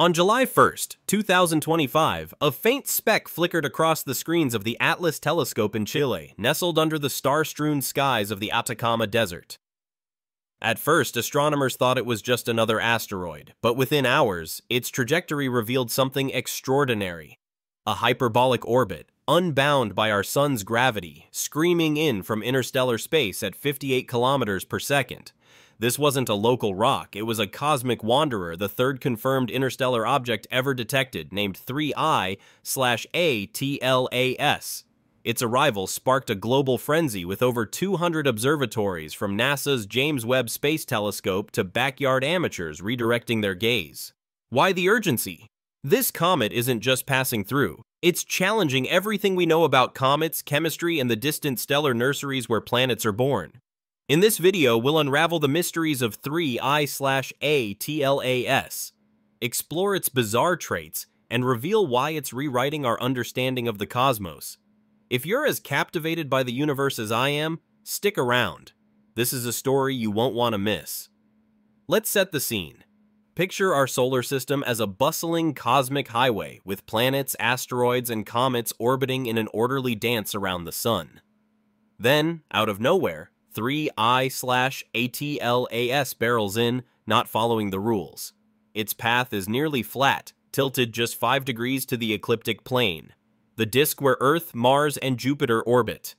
On July 1st, 2025, a faint speck flickered across the screens of the Atlas telescope in Chile, nestled under the star-strewn skies of the Atacama Desert. At first, astronomers thought it was just another asteroid, but within hours, its trajectory revealed something extraordinary. A hyperbolic orbit, unbound by our sun's gravity, screaming in from interstellar space at 58 kilometers per second. This wasn't a local rock, it was a cosmic wanderer, the third confirmed interstellar object ever detected, named 3I slash ATLAS. Its arrival sparked a global frenzy with over 200 observatories from NASA's James Webb Space Telescope to backyard amateurs redirecting their gaze. Why the urgency? This comet isn't just passing through. It's challenging everything we know about comets, chemistry, and the distant stellar nurseries where planets are born. In this video, we'll unravel the mysteries of 3I-ATLAS, explore its bizarre traits, and reveal why it's rewriting our understanding of the cosmos. If you're as captivated by the universe as I am, stick around. This is a story you won't want to miss. Let's set the scene. Picture our solar system as a bustling cosmic highway with planets, asteroids, and comets orbiting in an orderly dance around the sun. Then, out of nowhere, 3I slash ATLAS barrels in, not following the rules. Its path is nearly flat, tilted just 5 degrees to the ecliptic plane, the disk where Earth, Mars, and Jupiter orbit.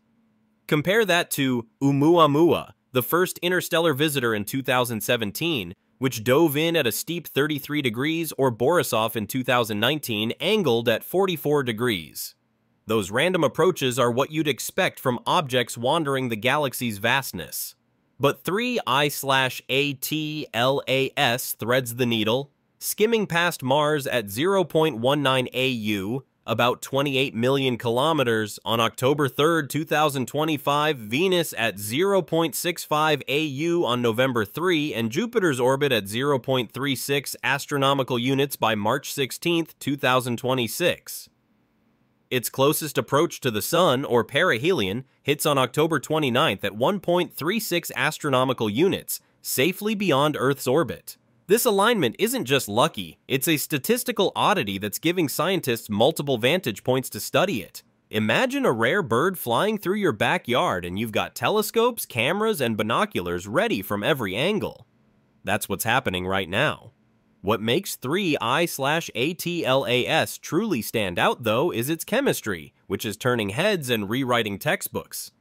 Compare that to Oumuamua, the first interstellar visitor in 2017, which dove in at a steep 33 degrees, or Borisov in 2019, angled at 44 degrees. Those random approaches are what you'd expect from objects wandering the galaxy's vastness. But 3I-ATLAS threads the needle, skimming past Mars at 0.19 AU, about 28 million kilometers, on October 3, 2025, Venus at 0.65 AU on November 3, and Jupiter's orbit at 0.36 astronomical units by March 16, 2026. Its closest approach to the Sun, or perihelion, hits on October 29th at 1.36 astronomical units, safely beyond Earth's orbit. This alignment isn't just lucky, it's a statistical oddity that's giving scientists multiple vantage points to study it. Imagine a rare bird flying through your backyard and you've got telescopes, cameras, and binoculars ready from every angle. That's what's happening right now. What makes 3I-ATLAS truly stand out, though, is its chemistry, which is turning heads and rewriting textbooks.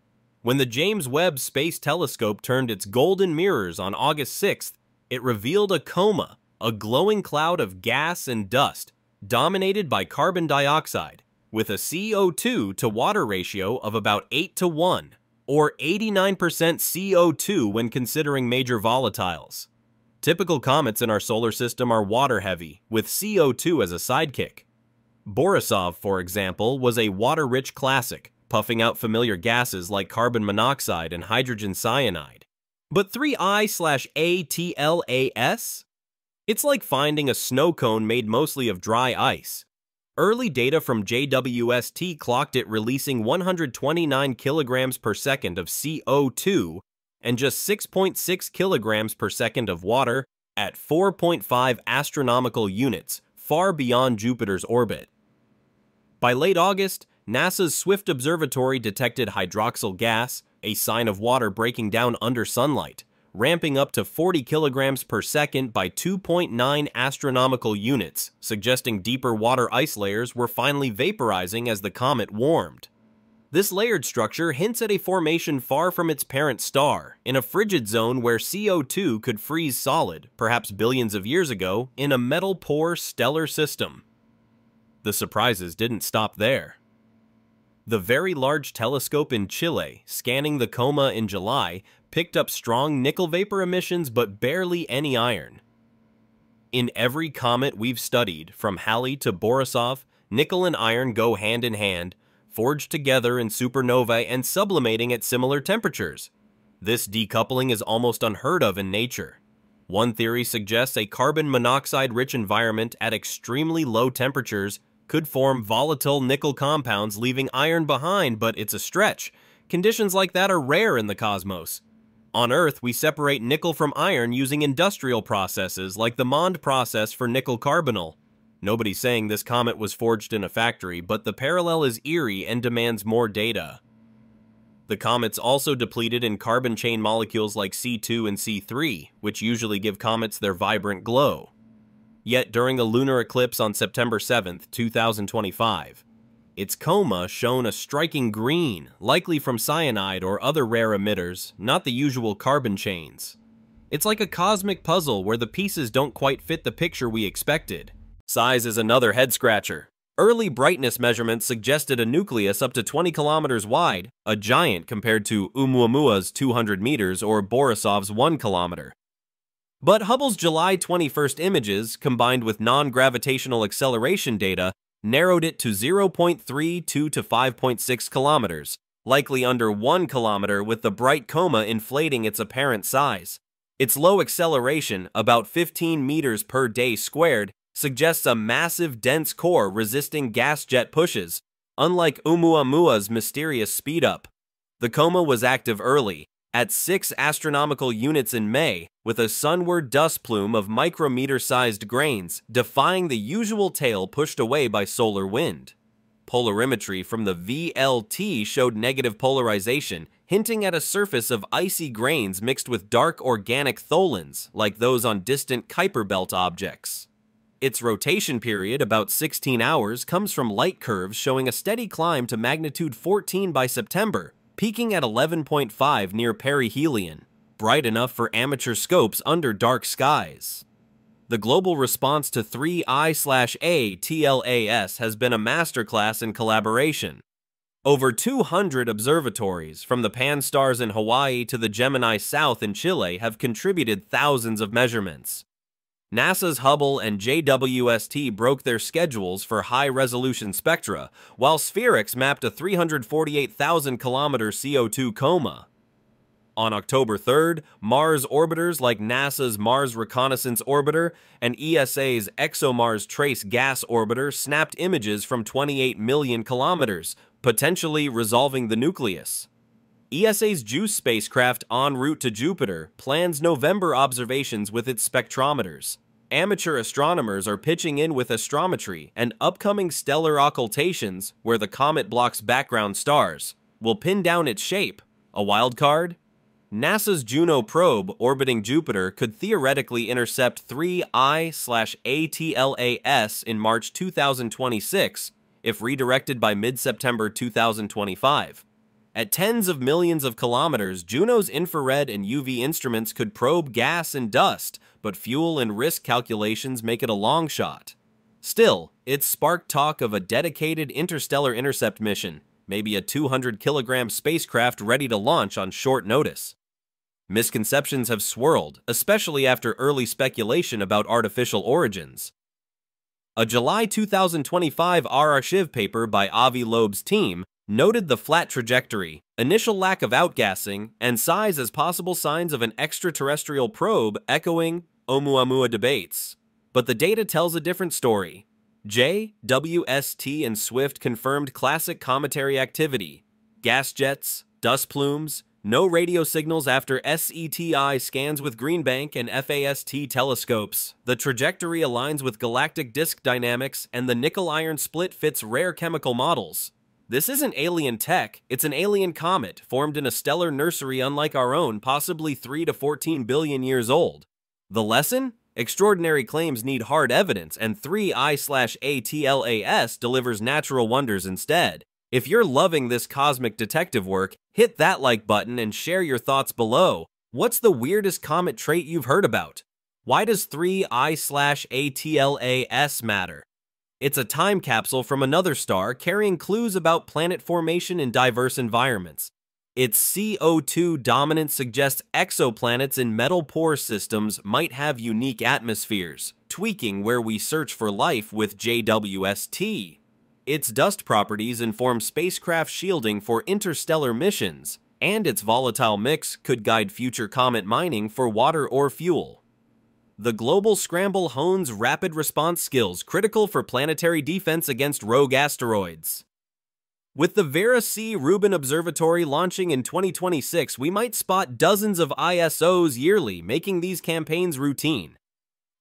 When the James Webb Space Telescope turned its golden mirrors on August 6th, it revealed a coma, a glowing cloud of gas and dust, dominated by carbon dioxide, with a CO2 to water ratio of about 8 to 1, or 89% CO2 when considering major volatiles. Typical comets in our solar system are water-heavy, with CO2 as a sidekick. Borisov, for example, was a water-rich classic, puffing out familiar gases like carbon monoxide and hydrogen cyanide. But 3I-ATLAS? It's like finding a snow cone made mostly of dry ice. Early data from JWST clocked it releasing 129 kilograms per second of CO2 and just 6.6 kilograms per second of water at 4.5 astronomical units, far beyond Jupiter's orbit. By late August, NASA's Swift Observatory detected hydroxyl gas, a sign of water breaking down under sunlight, ramping up to 40 kilograms per second by 2.9 astronomical units, suggesting deeper water ice layers were finally vaporizing as the comet warmed. This layered structure hints at a formation far from its parent star, in a frigid zone where CO2 could freeze solid, perhaps billions of years ago, in a metal-poor stellar system. The surprises didn't stop there. The Very Large Telescope in Chile, scanning the coma in July, picked up strong nickel vapor emissions but barely any iron. In every comet we've studied, from Halley to Borisov, nickel and iron go hand in hand, forged together in supernovae and sublimating at similar temperatures. This decoupling is almost unheard of in nature. One theory suggests a carbon monoxide-rich environment at extremely low temperatures could form volatile nickel compounds leaving iron behind, but it's a stretch. Conditions like that are rare in the cosmos. On Earth, we separate nickel from iron using industrial processes like the Mond process for nickel carbonyl. Nobody's saying this comet was forged in a factory, but the parallel is eerie and demands more data. The comet's also depleted in carbon chain molecules like C2 and C3, which usually give comets their vibrant glow. Yet during a lunar eclipse on September 7, 2025, its coma shone a striking green, likely from cyanide or other rare emitters, not the usual carbon chains. It's like a cosmic puzzle where the pieces don't quite fit the picture we expected. Size is another head scratcher. Early brightness measurements suggested a nucleus up to 20 kilometers wide, a giant compared to Oumuamua's 200 meters or Borisov's 1 kilometer. But Hubble's July 21st images, combined with non-gravitational acceleration data, narrowed it to 0.32 to 5.6 kilometers, likely under 1 kilometer with the bright coma inflating its apparent size. Its low acceleration, about 15 meters per day squared, suggests a massive dense core resisting gas jet pushes, unlike Oumuamua's mysterious speed-up. The coma was active early, at 6 astronomical units in May, with a sunward dust plume of micrometer-sized grains, defying the usual tail pushed away by solar wind. Polarimetry from the VLT showed negative polarization, hinting at a surface of icy grains mixed with dark organic tholins, like those on distant Kuiper belt objects. Its rotation period, about 16 hours, comes from light curves showing a steady climb to magnitude 14 by September, peaking at 11.5 near perihelion, bright enough for amateur scopes under dark skies. The global response to 3I/ATLAS has been a masterclass in collaboration. Over 200 observatories, from the Pan-STARRS in Hawaii to the Gemini South in Chile, have contributed thousands of measurements. NASA's Hubble and JWST broke their schedules for high-resolution spectra, while SPHEREx mapped a 348,000-kilometer CO2 coma. On October 3rd, Mars orbiters like NASA's Mars Reconnaissance Orbiter and ESA's ExoMars Trace Gas Orbiter snapped images from 28 million kilometers, potentially resolving the nucleus. ESA's JUICE spacecraft en route to Jupiter plans November observations with its spectrometers. Amateur astronomers are pitching in with astrometry, and upcoming stellar occultations, where the comet blocks background stars, will pin down its shape. A wild card? NASA's Juno probe orbiting Jupiter could theoretically intercept 3I/ATLAS in March 2026 if redirected by mid-September 2025. At tens of millions of kilometers, Juno's infrared and UV instruments could probe gas and dust, but fuel and risk calculations make it a long shot. Still, it sparked talk of a dedicated interstellar intercept mission, maybe a 200 kilogram spacecraft ready to launch on short notice. Misconceptions have swirled, especially after early speculation about artificial origins. A July 2025 arXiv paper by Avi Loeb's team noted the flat trajectory, initial lack of outgassing, and size as possible signs of an extraterrestrial probe echoing Oumuamua debates. But the data tells a different story. J, WST, and Swift confirmed classic cometary activity. Gas jets, dust plumes, no radio signals after SETI scans with Green Bank and FAST telescopes. The trajectory aligns with galactic disk dynamics, and the nickel-iron split fits rare chemical models. This isn't alien tech, it's an alien comet, formed in a stellar nursery unlike our own, possibly 3 to 14 billion years old. The lesson? Extraordinary claims need hard evidence, and 3I/ATLAS delivers natural wonders instead. If you're loving this cosmic detective work, hit that like button and share your thoughts below. What's the weirdest comet trait you've heard about? Why does 3I/ATLAS matter? It's a time capsule from another star carrying clues about planet formation in diverse environments. Its CO2 dominance suggests exoplanets in metal-poor systems might have unique atmospheres, tweaking where we search for life with JWST. Its dust properties inform spacecraft shielding for interstellar missions, and its volatile mix could guide future comet mining for water or fuel. The global scramble hones rapid response skills critical for planetary defense against rogue asteroids. With the Vera C. Rubin Observatory launching in 2026, we might spot dozens of ISOs yearly, making these campaigns routine.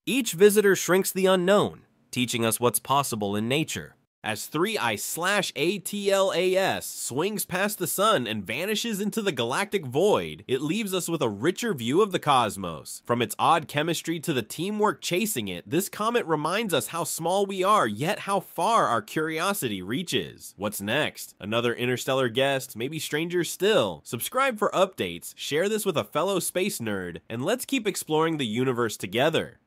Each visitor shrinks the unknown, teaching us what's possible in nature as 3I slash ATLAS swings past the sun and vanishes into the galactic void, it leaves us with a richer view of the cosmos. From its odd chemistry to the teamwork chasing it, this comet reminds us how small we are, yet how far our curiosity reaches. What's next? Another interstellar guest, maybe stranger still? Subscribe for updates, share this with a fellow space nerd, and let's keep exploring the universe together.